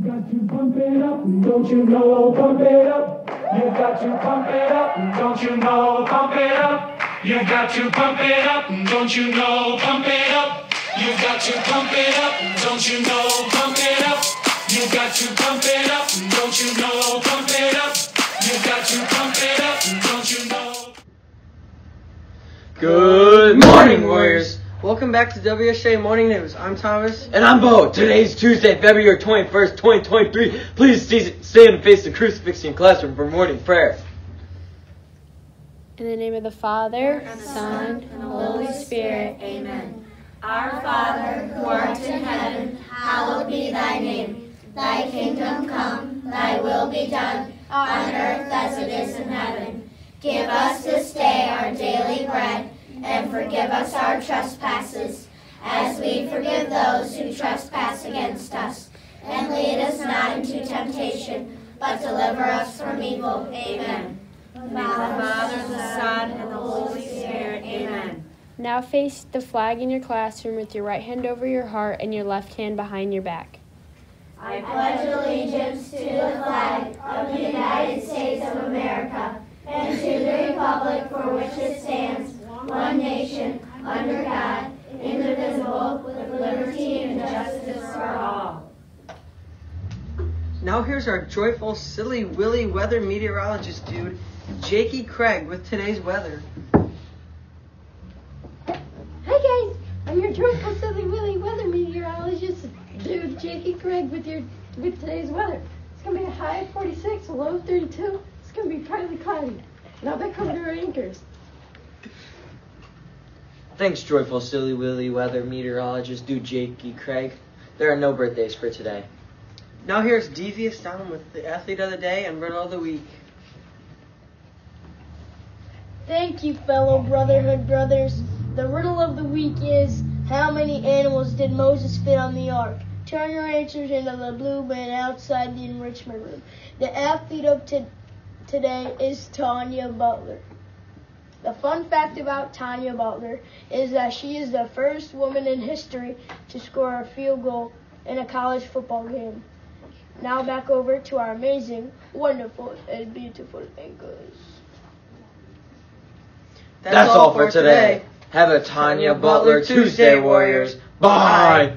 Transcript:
got to pump up, don't you know? Pump it up. You got to pump it up, don't you know? Pump it up. You got to pump it up, don't you know? Pump it up. You got to pump it up, don't you know? Pump it up. You got to pump it up, don't you know? Pump it up. You got to pump it up, don't you know? Good morning. Welcome back to WSJ Morning News. I'm Thomas. And I'm Bo. Today's Tuesday, February 21st, 2023. Please stay- stand and face the crucifix in classroom for morning prayer. In the name of the Father, and Son, and the Holy Spirit. Amen. Our Father, who art in heaven, hallowed be thy name. Thy kingdom come, thy will be done, on earth as it is in heaven. Give us this day our daily bread, and forgive us our trespasses, as we forgive those who trespass against us. And lead us not into temptation, but deliver us from evil. Amen. The Father, the Son, and the Holy Spirit. Amen. Now face the flag in your classroom with your right hand over your heart and your left hand behind your back. I pledge allegiance to the flag of the United States of America and to the republic for which it stands, one nation, under God, indivisible, with liberty and justice for all. Now here's our joyful, silly, willy weather meteorologist dude, Jakey Craig, with today's weather. Hi guys, I'm your joyful silly willy weather meteorologist, dude Jakey Craig with your with today's weather. It's gonna be a high of 46, a low of 32. It's gonna be partly cloudy. Now back home to our anchors. Thanks, joyful, silly, willy weather meteorologist, dude Jakey Craig. There are no birthdays for today. Now here's Devious Down with the athlete of the day and riddle of the week. Thank you, fellow Brotherhood brothers. The riddle of the week is how many animals did Moses fit on the ark? Turn your answers into the blue bin outside the enrichment room. The athlete of to- today is Tonya Butler. The fun fact about Tonya Butler is that she is the first woman in history to score a field goal in a college football game. Now back over to our amazing, wonderful, and beautiful anchors. That's, all for today. Have a Tonya Butler Tuesday, Warriors. Bye.